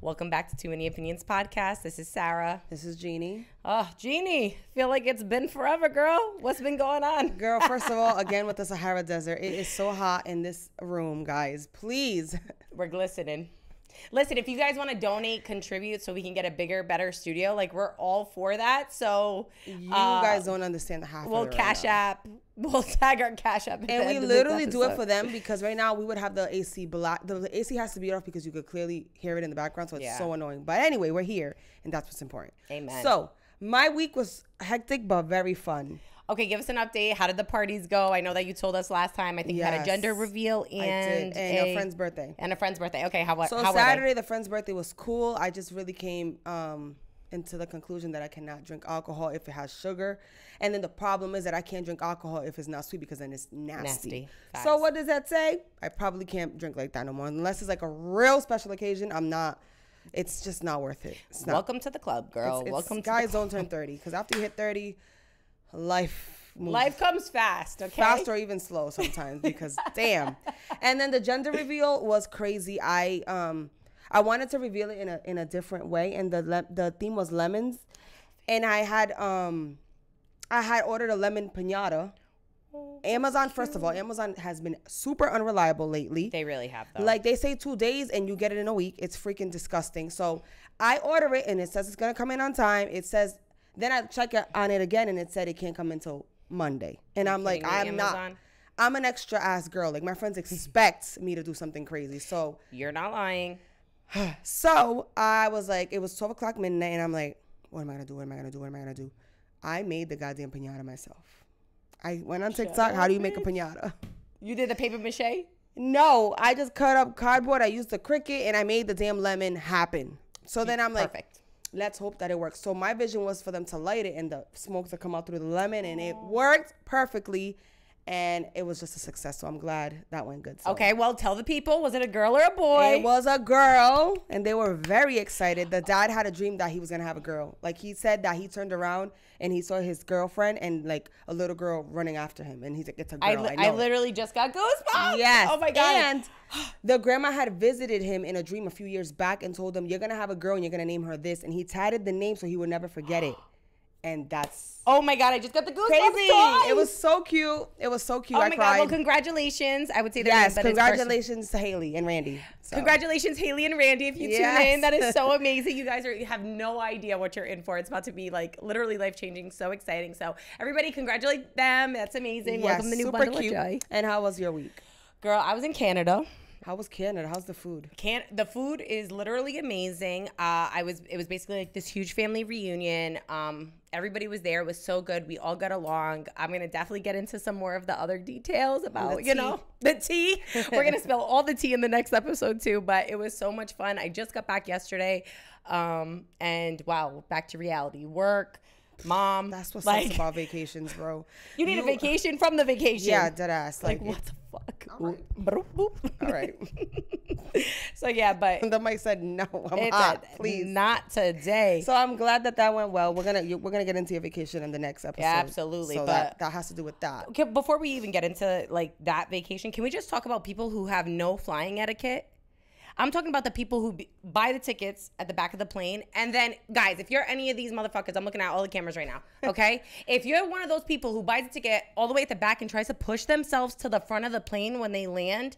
Welcome back to Two Many Opinions podcast. This is Sarah. This is Jeannie. Oh, Jeannie, feel like it's been forever, girl. What's been going on? Girl, first of all, again with the Sahara Desert, it is so hot in this room, guys. Please. We're glistening. Listen, if you guys want to donate, contribute so we can get a bigger, better studio, like we're all for that. So You uh, guys don't understand the half we'll of it right cash now. app. We'll tag our cash app. And we end of this literally do it for them because right now we would have the AC black. The, the AC has to be off because you could clearly hear it in the background, so it's Yeah. so annoying. But anyway, we're here, and that's what's important. Amen. So my week was hectic but very fun. Okay, give us an update. How did the parties go? I know that you told us last time. I think you had a gender reveal and, and a friend's birthday. and a friend's birthday. Okay, how what? So how? Saturday, the friend's birthday was cool. I just really came um, into the conclusion that I cannot drink alcohol if it has sugar, and then the problem is that I can't drink alcohol if it's not sweet because then it's nasty. Nasty. So what does that say? I probably can't drink like that no more unless it's like a real special occasion. I'm not. It's just not worth it. Not. Welcome to the club, girl. It's- it's- Welcome to guys. don't turn thirty because after you hit thirty, life moves Life comes fast, okay? fast or even slow sometimes because damn. And then the gender reveal was crazy. I um I wanted to reveal it in a in a different way, and the le- the theme was lemons, and I had um I had ordered a lemon pinata. Amazon, first of all, Amazon has been super unreliable lately. They really have though. Like they say two days and you get it in a week. It's freaking disgusting. So I order it and it says it's gonna come in on time. It says then I check on it again and it said it can't come until Monday. And I'm like, I'm not. Amazon? I'm an extra ass girl. Like my friends expect me to do something crazy. So You're not lying. so I was like, it was 12 o'clock midnight, and I'm like, what am I gonna do? What am I gonna do? What am I gonna do? I made the goddamn pinata myself. I went on TikTok. How do you make a pinata? You did the paper mache? No, I just cut up cardboard. I used the Cricut and I made the damn lemon happen. So then I'm like, Perfect. Let's hope that it works. So my vision was for them to light it and the smoke to come out through the lemon, and it worked perfectly. And it was just a success. So I'm glad that went good. So. Okay, well, tell the people. Was it a girl or a boy? It was a girl, and they were very excited. The dad had a dream that he was gonna have a girl. Like he said that he turned around and he saw his girlfriend and like a little girl running after him, and he's like, "It's a girl." I, I, li- know. I literally just got goosebumps. Yes. Oh my god. And the grandma had visited him in a dream a few years back and told him, "You're gonna have a girl and you're gonna name her this." And he tatted the name so he would never forget it. And that's oh my god, I just got the goosebumps. crazy. It was so cute. It was so cute. Oh I my cried. god. Well, congratulations. I would say that. yes, person- congratulations to Haley and Randy. So. Congratulations, Haley and Randy. If you tune in, that is so amazing. You guys are you have no idea what you're in for. It's about to be like literally life changing, so exciting. So everybody, congratulate them. That's amazing. Welcome to the new super bundle cute. of joy. And how was your week? Girl, I was in Canada. How was Canada? How's the food? Can the food is literally amazing. Uh, I was it was basically like this huge family reunion. Um, everybody was there. It was so good. We all got along. I'm gonna definitely get into some more of the other details about you know the tea. We're gonna spill all the tea in the next episode too. But it was so much fun. I just got back yesterday, um, and wow, back to reality. Work, mom. That's what's like about vacations, bro. you need a vacation from the vacation. Yeah, dead ass. Like Like, what the fuck? right. Boop, boop. all right. so yeah, but the mic said no. I'm hot. Please. Not today. So I'm glad that that went well. We're gonna we're gonna get into your vacation in the next episode. absolutely, So but- that that has to do with that. okay, before we even get into like that vacation, can we just talk about people who have no flying etiquette? I'm talking about the people who b- buy the tickets at the back of the plane. And then, guys, if you're any of these motherfuckers, I'm looking at all the cameras right now, okay? if you're one of those people who buys a ticket all the way at the back and tries to push themselves to the front of the plane when they land,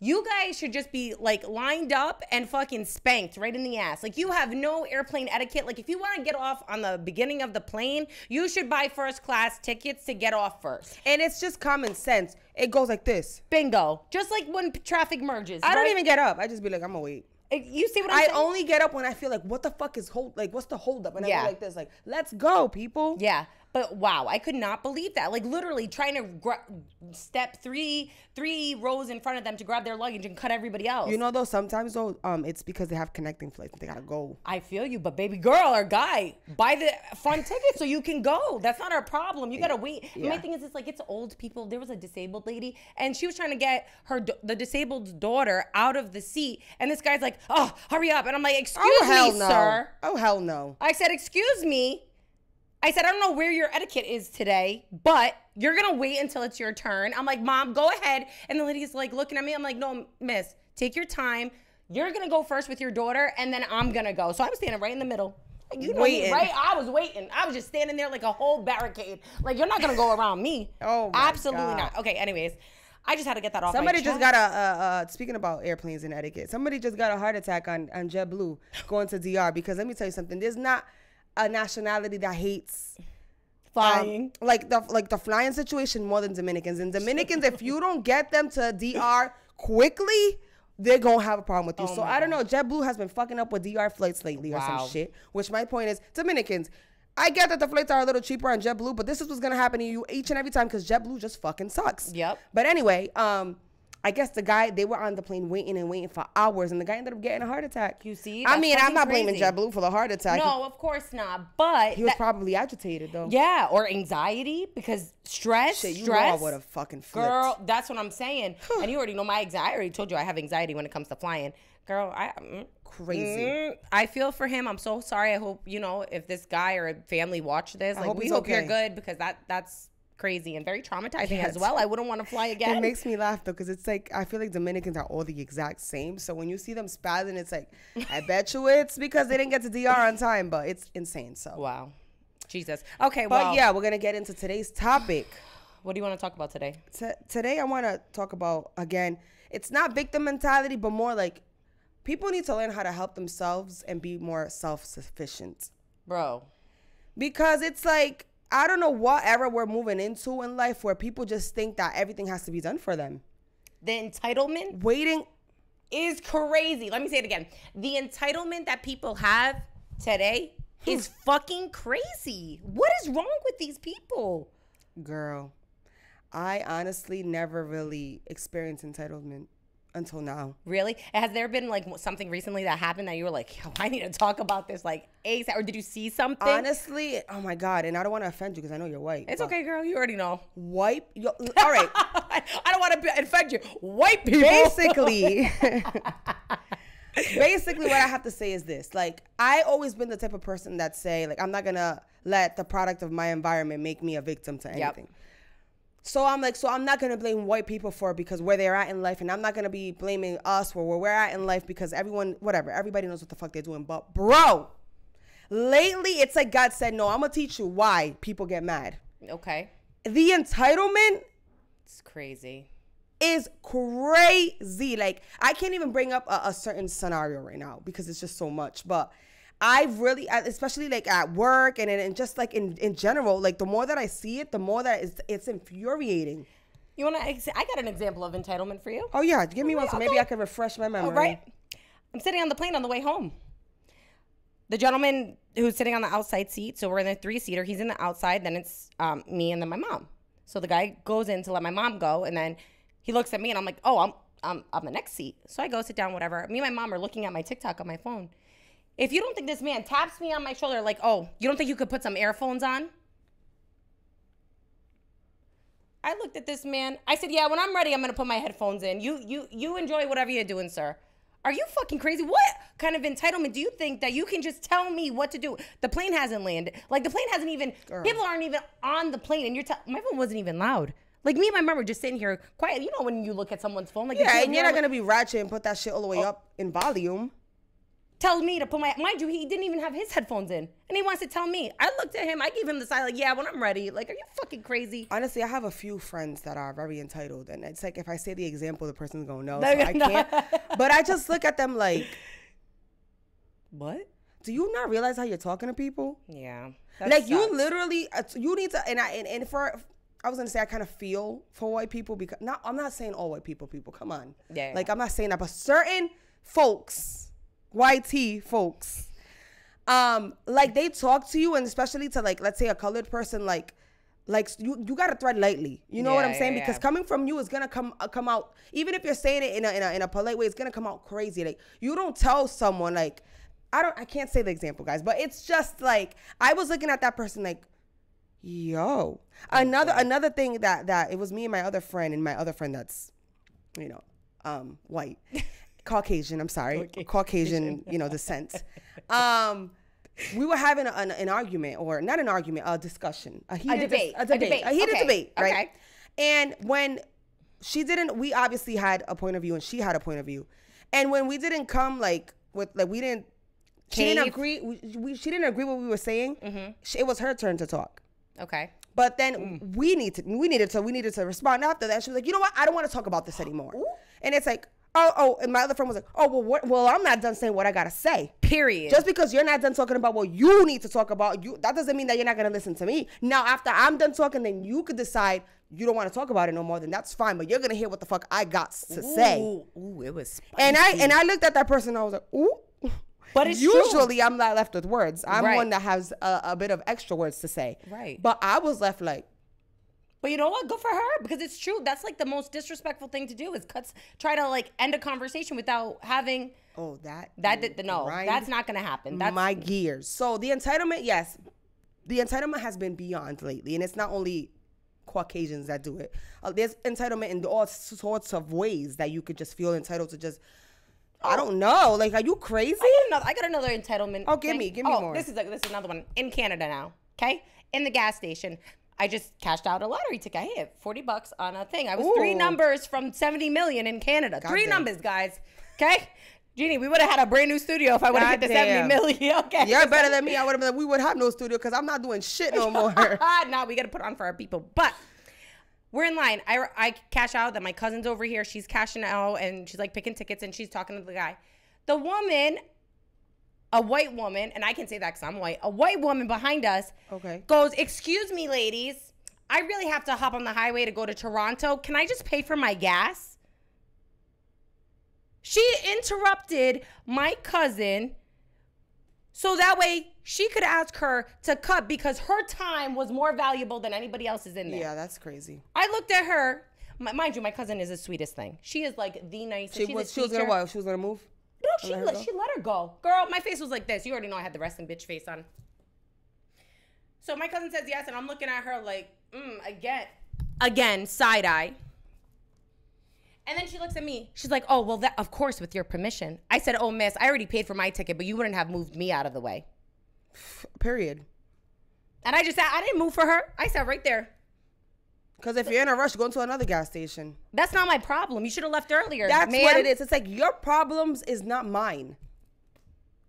you guys should just be like lined up and fucking spanked right in the ass. Like you have no airplane etiquette. Like if you want to get off on the beginning of the plane, you should buy first class tickets to get off first. And it's just common sense. It goes like this. Bingo. Just like when traffic merges. I don't even get up. I just be like, I'm gonna wait. Eh, You see what I'm I saying? only get up when I feel like, what the fuck is hold? Like, what's the hold up? And I Yeah. go like this, like, let's go, people. Yeah, but wow, I could not believe that. Like literally trying to gra- step three three rows in front of them to grab their luggage and cut everybody else. You know, though, sometimes though, um, it's because they have connecting flights. They gotta go. I feel you, but baby girl or guy, buy the front ticket so you can go. That's not our problem. You gotta wait. And My thing is, it's like it's old people. There was a disabled lady, and she was trying to get her the disabled daughter out of the seat, and this guy's like, "Oh, hurry up!" And I'm like, "Excuse Oh hell me, no. sir." Oh hell no. I said, "Excuse me." I said, I don't know where your etiquette is today, but you're gonna wait until it's your turn. I'm like, Mom, go ahead. And the lady's like looking at me. I'm like, No, miss, take your time. You're gonna go first with your daughter, and then I'm gonna go. So I was standing right in the middle. You know Waiting. me, right? I was waiting. I was just standing there like a whole barricade. Like you're not gonna go around me. Oh my absolutely God. not. Okay. Anyways, I just had to get that off. my Somebody just got a, uh, uh, speaking about airplanes and etiquette, somebody just got a heart attack on, on JetBlue going to DR because let me tell you something. There's not a nationality that hates um, flying. like the like the flying situation more than Dominicans. And Dominicans, if you don't get them to DR quickly, they're gonna have a problem with you. Oh so I don't know. JetBlue has been fucking up with DR flights lately or some shit. Which my point is, Dominicans. I get that the flights are a little cheaper on JetBlue, but this is what's gonna happen to you each and every time because JetBlue just fucking sucks. Yep. But anyway, um, I guess the guy they were on the plane waiting and waiting for hours, and the guy ended up getting a heart attack. You see? I mean, I'm not blaming crazy. JetBlue for the heart attack. no, of course not. But He was that- probably agitated though. yeah, or anxiety because stress. Shit, you stress. know I would have fucking flipped. Girl, that's what I'm saying. and you already know my anxiety. I already told you I have anxiety when it comes to flying. Girl, I mm, Crazy. mm, I feel for him. I'm so sorry. I hope you know if this guy or family watch this. Like hope we hope you're good because that that's crazy and very traumatizing as well. I wouldn't want to fly again. It makes me laugh though, because it's like I feel like Dominicans are all the exact same. So when you see them spazzing, it's like I bet you it's because they didn't get to DR on time, but it's insane. So, wow, Jesus. Okay, but well, yeah, we're gonna get into today's topic. What do you want to talk about today? T- today, I want to talk about again. It's not victim mentality, but more like people need to learn how to help themselves and be more self-sufficient. Bro, Because it's like I don't know what era we're moving into in life where people just think that everything has to be done for them. the entitlement Waiting is crazy. Let me say it again. The entitlement that people have today hmm. is fucking crazy. What is wrong with these people? Girl, I honestly never really experienced entitlement until now. Really? Has there been like something recently that happened that you were like, Yo, I need to talk about this like ASAP? Or did you see something? Honestly, oh my God, and I don't want to offend you because I know you're white. it's okay, girl. You already know. Wipe your, all right. I don't want to infect you. White people. basically, basically, what I have to say is this: like, I always been the type of person that say, like, I'm not gonna let the product of my environment make me a victim to anything. So I'm like, so I'm not gonna blame white people for it because where they're at in life, and I'm not gonna be blaming us for where we're at in life because everyone, whatever, everybody knows what the fuck they're doing. But bro, lately it's like God said, no, I'm gonna teach you why people get mad. Okay. The entitlement It's crazy. is crazy. Like I can't even bring up a, a certain scenario right now because it's just so much. But I really, uh, especially like at work and, and just like in, in general, like the more that I see it, the more that it's, it's infuriating. You want to? I got an example of entitlement for you. Oh yeah, give me one so maybe okay. I can refresh my memory. All right. I'm sitting on the plane on the way home. The gentleman who's sitting on the outside seat, so we're in the three seater. He's in the outside. Then it's um, me and then my mom. So the guy goes in to let my mom go, and then he looks at me, and I'm like, "Oh, I'm I'm on the next seat." So I go sit down, whatever. Me and my mom are looking at my TikTok on my phone. If you don't think this man taps me on my shoulder, like, "Oh, you don't think you could put some earphones on?" I looked at this man. I said, "Yeah, when I'm ready, I'm gonna put my headphones in. You, you, you enjoy whatever you're doing, sir. Are you fucking crazy? What kind of entitlement do you think that you can just tell me what to do? The plane hasn't landed. Like the plane hasn't even. People aren't even on the plane, and you're. My phone wasn't even loud. Like me and my mom were just sitting here quiet. You know when you look at someone's phone, like Yeah, and you're not what- gonna be ratchet and put that shit all the way oh. up in volume. Tell me to put my. Mind you, he didn't even have his headphones in, and he wants to tell me. I looked at him. I gave him the side, like, yeah, when I'm ready. Like, are you fucking crazy? Honestly, I have a few friends that are very entitled, and it's like if I say the example, the person's gonna know. So I can't. But I just look at them like, What? do you not realize how you're talking to people? Yeah. like you literally, uh, you need to, and I and, and for. I was gonna say I kind of feel for white people because not I'm not saying all white people people come on Yeah. like I'm not saying that but certain folks YT folks. Um like they talk to you and especially to like let's say a colored person like like you you gotta tread lightly. You know what I'm saying? yeah, because yeah. coming from you is gonna come uh, come out even if you're saying it in a, in a in a polite way it's gonna come out crazy. Like you don't tell someone like I don't I can't say the example guys but it's just like I was looking at that person like yo. Another another thing that that it was me and my other friend and my other friend that's you know um white caucasian i'm sorry caucasian you know descent um we were having a- an, an argument or not an argument a discussion a, heated dis- debate, a a debate debate. a heated Okay, debate right okay. and when she didn't we obviously had a point of view and she had a point of view And when we didn't come like with like we didn't she didn't agree we, we she didn't agree what we were saying. She, it was her turn to talk. Okay. But then we need to we needed to we needed to respond after that. She was like, you know what? I don't want to talk about this anymore. And it's like, oh, oh, and my other friend was like, oh, well, what, well, I'm not done saying what I gotta say. Period. Just because you're not done talking about what you need to talk about, you that doesn't mean that you're not gonna listen to me. Now, after I'm done talking, then you could decide you don't want to talk about it no more. Then that's fine. But you're gonna hear what the fuck I got to say. Ooh, ooh, it was spicy. And I and I looked at that person. and I was like, ooh. But it's true. usually I'm not left with words. I'm Right. one that has a, a bit of extra words to say. Right. But I was left like, But you know what? Good for her because it's true. That's like the most disrespectful thing to do is cuts try to like end a conversation without having oh, that that. Did, no, that's not gonna happen. That's my gears. So the entitlement, yes, the entitlement has been beyond lately, and it's not only Caucasians that do it. Uh, there's entitlement in all sorts of ways that you could just feel entitled to just. I don't know. Like, are you crazy? I got another, I got another entitlement. Oh, give thing. me- give me oh, more. This is a, this is another one in Canada now. Okay, in the gas station, I just cashed out a lottery ticket. I hit forty bucks on a thing. I was three numbers from seventy million in Canada. three Goddamn. numbers, guys. Okay, Jeannie, we would have had a brand new studio if I would have hit the Goddamn. seventy million. Okay, You're better than me. I would have been. Like, we would have no studio because I'm not doing shit no more. no, we got to put on for our people. But we're in line. I, I cash out. That my cousin's over here. She's cashing out, and she's like picking tickets, and she's talking to the guy. The woman, a white woman, and I can say that because I'm white. A white woman behind us Okay. goes, "Excuse me, ladies. I really have to hop on the highway to go to Toronto. Can I just pay for my gas?" She interrupted my cousin so that way she could ask her to cut because her time was more valuable than anybody else's in there. Yeah, that's crazy. I looked at her. Mind you, my cousin is the sweetest thing. She is like the nicest. She She's was. She was gonna what? She was gonna move. No, she let her let, go? she let her go. Girl, my face was like this. You already know I had the resting bitch face on. So my cousin says yes, and I'm looking at her like, mm, again, again, side eye. And then she looks at me. She's like, "Oh, well, that of course, with your permission." I said, "Oh, miss, I already paid for my ticket, but you wouldn't have moved me out of the way." Period. And I just sat. I didn't move for her. I sat right there. Because if you're in a rush, go into another gas station. That's not my problem. You should have left earlier. That's ma'am. what it is. It's like your problems is not mine.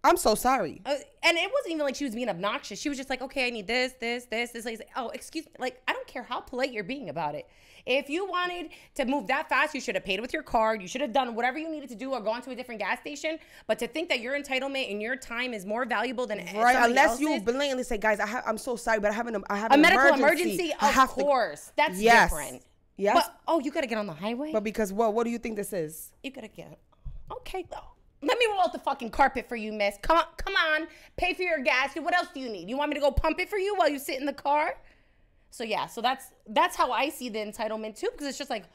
I'm so sorry. Uh, and it wasn't even like she was being obnoxious. She was just like, okay, I need this, this, this, this. Like, oh, excuse me. Like, I don't care how polite you're being about it. If you wanted to move that fast, you should have paid with your card. You should have done whatever you needed to do or gone to a different gas station. But to think that your entitlement and your time is more valuable than Right, unless you blatantly say, guys, I ha- I'm so sorry, but I have an, I have a medical emergency. emergency, of have to- course, that's Yes. different. Yes. But oh, you gotta get on the highway. But because what? What do you think this is? You gotta get okay. though. Let me roll out the fucking carpet for you, miss. Come on, come on. Pay for your gas. What else do you need? You want me to go pump it for you while you sit in the car? So yeah, so that's that's how I see the entitlement too, because it's just like,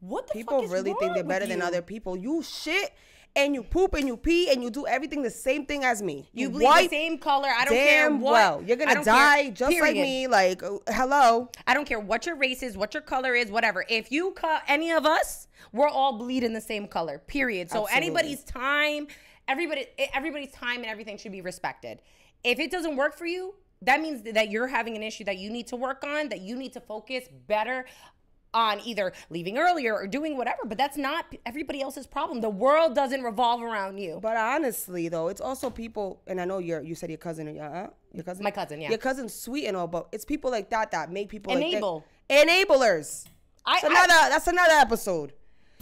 what the People fuck is really think they're better than other people. You shit and you poop and you pee and you do everything the same thing as me. You bleed wipe the same color. I don't care what. well. You're gonna don't care. die just like me. Like, uh, hello. I don't care what your race is, what your color is, whatever. If you cut any of us, we're all bleeding the same color. Period. So Absolutely. anybody's time, everybody, everybody's time and everything should be respected. If it doesn't work for you, that means that you're having an issue that you need to work on, that you need to focus better on either leaving earlier or doing whatever. But that's not everybody else's problem. The world doesn't revolve around you. But honestly, though, it's also people, and I know you're. You said your cousin, or your aunt, your cousin, My cousin, yeah. your cousin's sweet and all, but it's people like that that make people like that- Enable. enablers. I- That's another. that's another episode.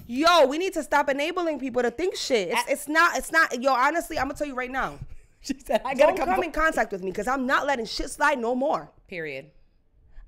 Yo, we need to stop enabling people to think shit. It's, I- it's not. It's not. Yo, honestly, I'm gonna tell you right now. She said, "I gotta Don't come in contact with me because I'm not letting shit slide no more. Period.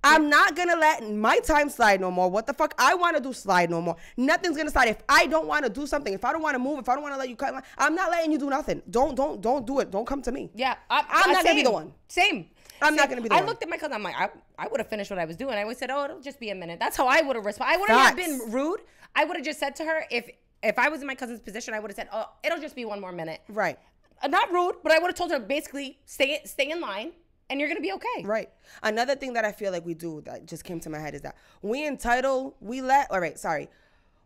I'm not gonna let my time slide no more. What the fuck I want to do slide no more. Nothing's gonna slide. If I don't want to do something, if I don't want to move, if I don't want to let you cut, my, I'm not letting you do nothing. Don't don't don't do it. Don't come to me. Yeah, I, I'm I- not gonna be the one. Same. I'm not gonna be the I one. looked at my cousin. I'm like, I, I would have finished what I was doing. I always said, oh, it'll just be a minute. That's how I would have responded. I wouldn't have been rude. I would have just said to her, if if I was in my cousin's position, I would have said, oh, it'll just be one more minute. Right. Uh, not rude, but I would have told her basically, stay stay in line, and you're gonna be okay. Right. Another thing that I feel like we do that just came to my head is that we entitle, we let, all right, sorry.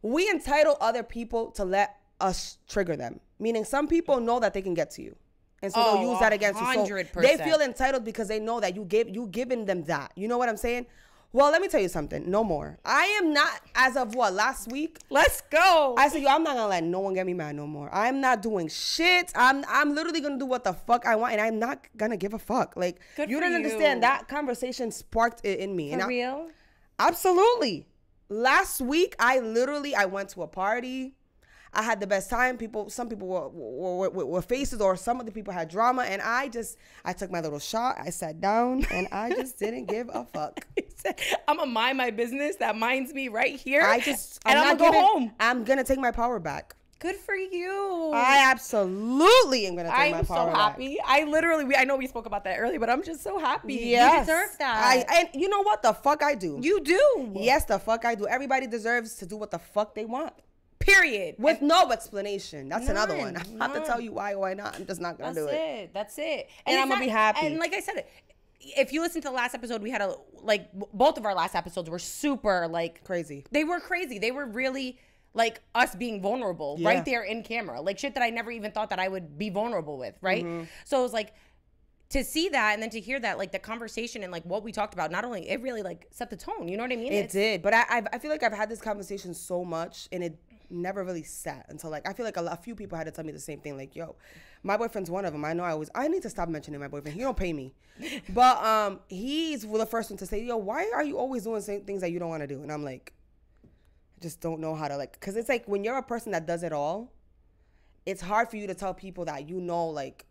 We entitle other people to let us trigger them. Meaning some people know that they can get to you. And so Oh, they'll use that against you. So 100%. they feel entitled because they know that you gave you given them that. You know what I'm saying? Well, let me tell you something. No more. I am not as of what last week. Let's go. I said, yo, I'm not gonna let no one get me mad no more. I'm not doing shit. I'm I'm literally gonna do what the fuck I want, and I'm not gonna give a fuck. Like Good you don't you. understand. That conversation sparked it in me. For and I- real? Absolutely. Last week, I literally I went to a party. I had the best time. People, some people were, were, were, were faces, or some of the people had drama, and I just I took my little shot. I sat down, and I just didn't give a fuck. I'm gonna mind my business. That minds me right here. I just and I'm, not gonna go giving- home. I'm gonna take my power back. Good for you. I absolutely am gonna take my power. Back. I'm so power back. happy. I literally, we, I know we spoke about that earlier, but I'm just so happy. Yes. You deserve that. I and you know what the fuck I do. you do. yes, the fuck I do. Everybody deserves to do what the fuck they want. Period. with no explanation. That's another one. I None, have to tell you why or why not. I'm just not gonna That's do it. That's it. That's it. And it's I'ma be happy. And like I said, if you listen to the last episode, we had a like both of our last episodes were super like Crazy. They were crazy. They were really like us being vulnerable Yeah. right there in camera, like shit that I never even thought that I would be vulnerable with. Right. Mm-hmm. So it was like to see that and then to hear that like the conversation and like what we talked about not only it really like set the tone you know what i mean It It's- did, but I I've, I feel like I've had this conversation so much, and it never really sat until like I feel like a, lot- a few people had to tell me the same thing. Like, yo, my boyfriend's one of them. I know I was. I need to stop mentioning my boyfriend. He don't pay me, but um, he's the first one to say, yo, why are you always doing same things that you don't want to do? And I'm like, I just don't know how to like, cause it's like when you're a person that does it all, it's hard for you to tell people that you know like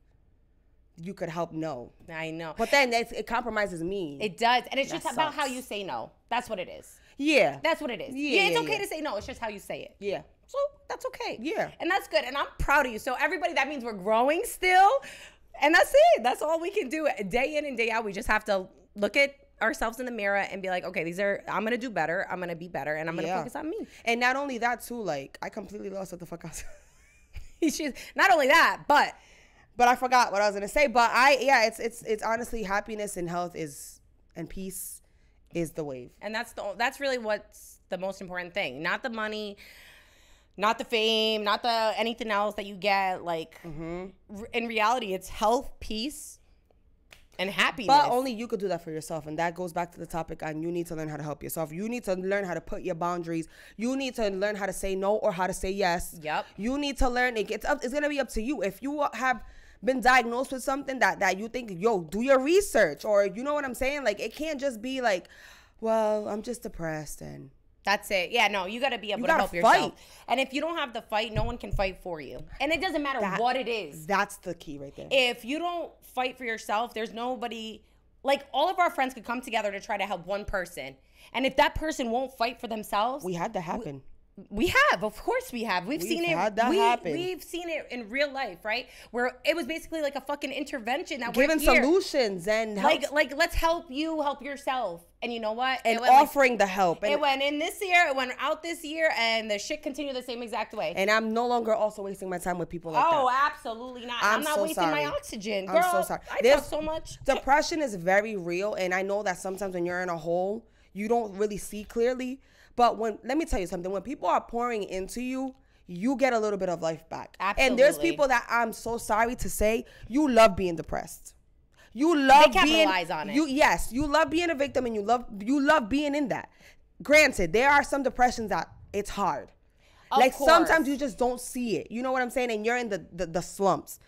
you could help know. i know But then it's, it compromises me. it does and it's That just about how you say no that's what it is yeah. that's what it is Yeah, yeah, it's yeah, okay yeah. to say no it's just how you say it yeah. So that's okay. Yeah. And that's good. And I'm proud of you. So everybody, that means we're growing still. And that's it. That's all we can do. Day in and day out, we just have to look at ourselves in the mirror and be like, okay, these are I'm gonna do better. I'm gonna be better, and I'm gonna Yeah. focus on me. And not only that too, like I completely lost what the fuck I was. She's not only that, but but I forgot what I was gonna say. But I yeah, it's it's it's honestly happiness and health is and peace is the wave. and that's the that's really what's the most important thing. Not the money, not the fame, not the anything else that you get. Like Mm-hmm. r- in reality, it's health, peace, and happiness. But only you could do that for yourself, and that goes back to the topic. And you need to learn how to help yourself. You need to learn how to put your boundaries. You need to learn how to say no or how to say yes. Yep. You need to learn. It, it's up. It's gonna be up to you. If you have been diagnosed with something that that you think, yo, do your research, or you know what I'm saying. Like it can't just be like, well, I'm just depressed and That's it. Yeah, no, you got to be able to gotta help yourself. And if you don't have the fight, no one can fight for you. And it doesn't matter That- what it is. that's the key right there. If you don't fight for yourself, there's nobody like all of our friends could come together to try to help one person. And if that person won't fight for themselves, we had to happen. We have, of course, we have. We've, We've seen it. had that we, happen. We've seen it in real life, right? Where it was basically like a fucking intervention that Giving solutions and help, Like, like, let's help you help yourself. And you know what? and went like- offering the help. And, it went in this year, it went out this year, and the shit continued the same exact way. and I'm no longer also wasting my time with people like that. oh, that. absolutely not. I'm, I'm not so wasting my sorry. oxygen. I'm so sorry. I There's- talk so much. Depression is very real, and I know that sometimes when you're in a hole, you don't really see clearly. But when let me tell you something, when people are pouring into you, you get a little bit of life back. Absolutely. And there's people that I'm so sorry to say, you love being depressed. You love They being capitalize on it. You yes, you love being a victim, and you love you love being in that. Granted, there are some depressions that it's hard. Of like course. sometimes you just don't see it. You know what I'm saying? And you're in the the, the slumps.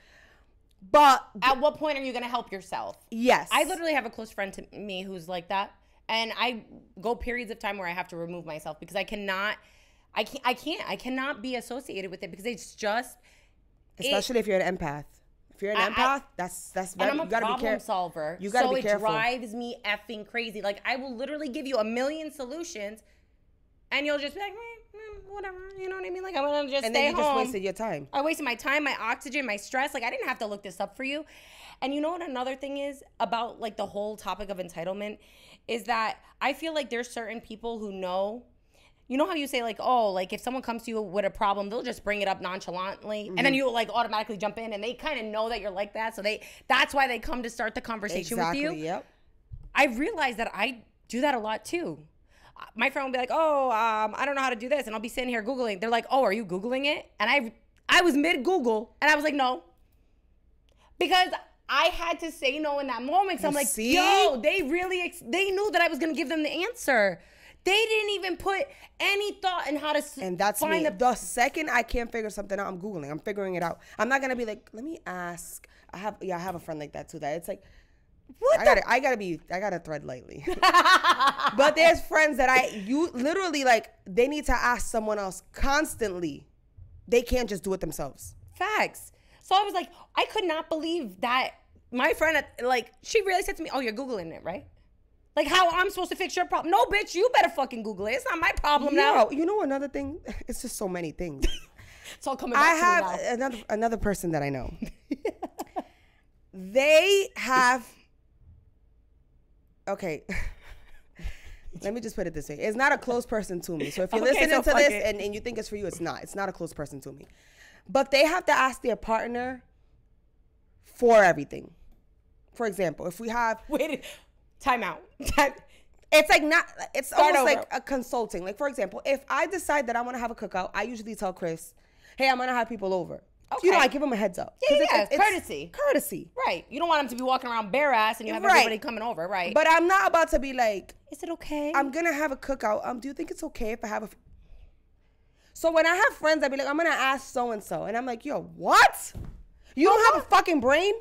But At what point are you gonna help yourself? yes, I literally have a close friend to me who's like that, and I go periods of time where I have to remove myself because I cannot, I can't, I can't, I cannot be associated with it because it's just. it- especially if you're an empath. If you're an I- I- empath, that's that's very. and I'm a you gotta be problem careful. solver. You gotta so be it drives me effing crazy. Like I will literally give you a million solutions, and you'll just be like, "Eh, mm, whatever. You know what I mean? Like I'm gonna just and stay then you just wasted your time. I wasted my time, my oxygen, my stress. Like I didn't have to look this up for you. And you know what another thing is about like the whole topic of entitlement is that I feel like there's certain people who know you know how you say like oh like if someone comes to you with a problem they'll just bring it up nonchalantly and then Mm-hmm. you like automatically jump in and they kind of know that you're like that so they that's why they come to start the conversation Exactly. with you Yep. I realized that I do that a lot too. My friend will be like, "Oh, um, I don't know how to do this," and I'll be sitting here googling. They're like, "Oh, are you googling it?" And I, I was mid Google, and I was like, "No," because I had to say no in that moment. So I'm like, see? yo, they really, ex- they knew that I was gonna give them the answer. They didn't even put any thought in how to And that's find me. the The second I can't figure something out, I'm googling. I'm figuring it out. I'm not gonna be like, let me ask. I have yeah, I have a friend like that too. That it's like, What I gotta I gotta be I gotta thread lightly. but there's friends that I you literally like they need to ask someone else constantly. They can't just do it themselves. Facts. So I was like, I could not believe that my friend, like, she really said to me, "Oh, you're googling it, right?" Like, how I'm supposed to fix your problem? No, bitch, you better fucking Google it. It's not my problem now. No, you know another thing. It's just so many things. It's all coming back I to have another another person that I know. they have okay. Let me just put it this way. It's not a close person to me. So if you're Okay, listening so to this it. and, and you think it's for you, it's not. It's not a close person to me. But they have to ask their partner for everything. For example, if we have Wait, time out. It's like not it's Start almost over. like a consulting. Like for example, if I decide that I want to have a cookout, I usually tell Chris, "Hey, I'm gonna have people over." You know, I give him a heads up. Yeah, yeah, it's- courtesy. Courtesy. right. You don't want him to be walking around bare ass and you have Right. everybody coming over, right? But I'm not about to be like, is it okay? I'm gonna have a cookout. Um, do you think it's okay if I have a? So when I have friends, I'd be like, I'm gonna ask so and so, and I'm like, yo, what? You don't have a fucking brain?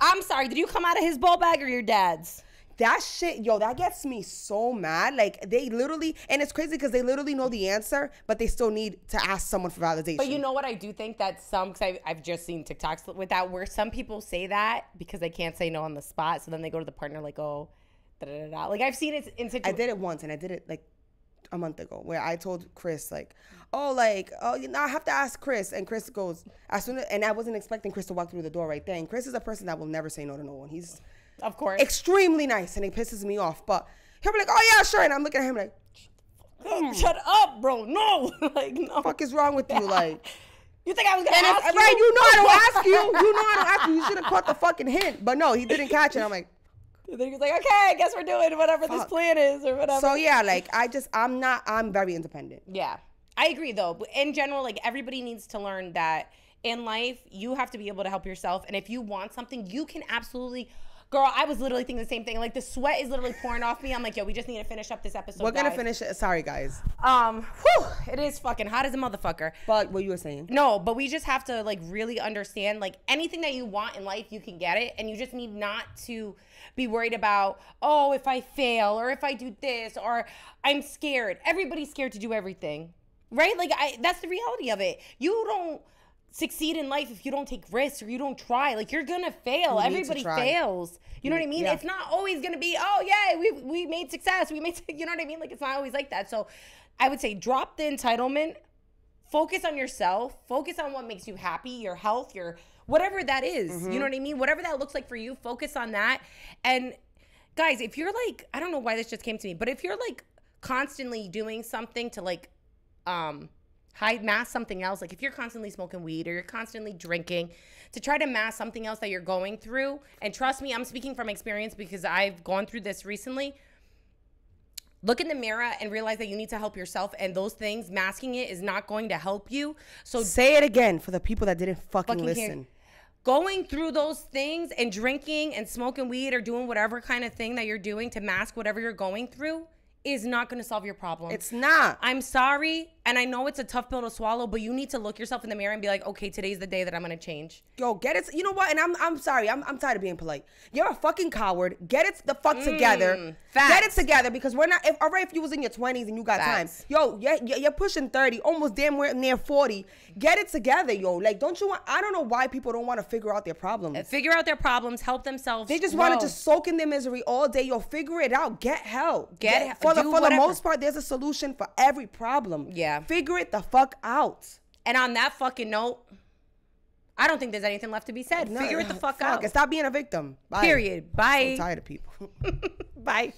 I'm sorry. Did you come out of his ball bag or your dad's? That shit, yo, that gets me so mad. Like they literally, and it's crazy because they literally know the answer, but they still need to ask someone for validation. But you know what? I do think that some, because I've just seen TikToks with that, where some people say that because they can't say no on the spot. So then they go to the partner, like, oh, da da da. Like, I've seen it in situations. I did it once, and I did it like a month ago, where I told Chris like, "Oh, like, oh, you know, I have to ask Chris," and Chris goes, "As soon as," and I wasn't expecting Chris to walk through the door right there. And Chris is a person that will never say no to no one. He's Of course. extremely nice, and it pisses me off. But he'll be like, "Oh yeah, sure," and I'm looking at him like, Shut up, bro. No. like, no. "Fuck is wrong with you?" Like, You think I was to and ask you? right, you know I don't ask you. You know I don't ask you. You should have caught the fucking hint. But no, he didn't catch it. I'm like. And then he was like, okay, I guess we're doing whatever this plan is or whatever. So yeah, like I just I'm not I'm very independent. Yeah. I agree though. But in general, like everybody needs to learn that in life, you have to be able to help yourself. And if you want something, you can absolutely Girl, I was literally thinking the same thing. Like the sweat is literally pouring off me. I'm like, yo, we just need to finish up this episode. We're gonna guys. finish it. Sorry guys. Um, whew, it is fucking hot as a motherfucker. But what you were saying. No, but we just have to like really understand like anything that you want in life, you can get it, and you just need not to be worried about oh if I fail or if I do this or I'm scared. Everybody's scared to do everything, right? Like I that's the reality of it. You don't succeed in life if you don't take risks or you don't try. Like you're gonna fail. You Everybody fails. You know what I mean? Yeah. It's not always gonna be oh yeah we we made success. We made you know what I mean? Like it's not always like that. So I would say drop the entitlement focus on yourself focus on what makes you happy your health your whatever that is. Mm-hmm. you know what i mean whatever that looks like for you focus on that and guys if you're like i don't know why this just came to me but if you're like constantly doing something to like um hide mask something else. Like if you're constantly smoking weed or you're constantly drinking to try to mask something else that you're going through. And trust me i'm speaking from experience because i've gone through this recently. Look in the mirror and realize that you need to help yourself and those things masking it is not going to help you. So Say it again for the people that didn't fucking, fucking hear- listen. going through those things and drinking and smoking weed or doing whatever kind of thing that you're doing to mask whatever you're going through is not going to solve your problem. It's not. I'm sorry, and I know it's a tough pill to swallow, but you need to look yourself in the mirror and be like, okay, today's the day that I'm gonna change. Yo, get it. You know what? And I'm I'm sorry. I'm I'm tired of being polite. You're a fucking coward. Get it the fuck together. Get it Mm, together because we're not. If, all right, if you was in your 20s and you got Facts. time, yo, you're, you're pushing 30, almost damn near near 40. Get it together, yo. Like, don't you want? I don't know why people don't want to figure out their problems. Figure out their problems, help themselves. They just want to just soak in their misery all day. Yo, figure it out. Get help. Get he- for the for the most part. There's a solution for every problem. Yeah. Figure it the fuck out. And on that fucking note, I don't think there's anything left to be said. No, Figure it the fuck, fuck out. And stop being a victim. Bye. Period. Bye. I'm tired of people. Bye.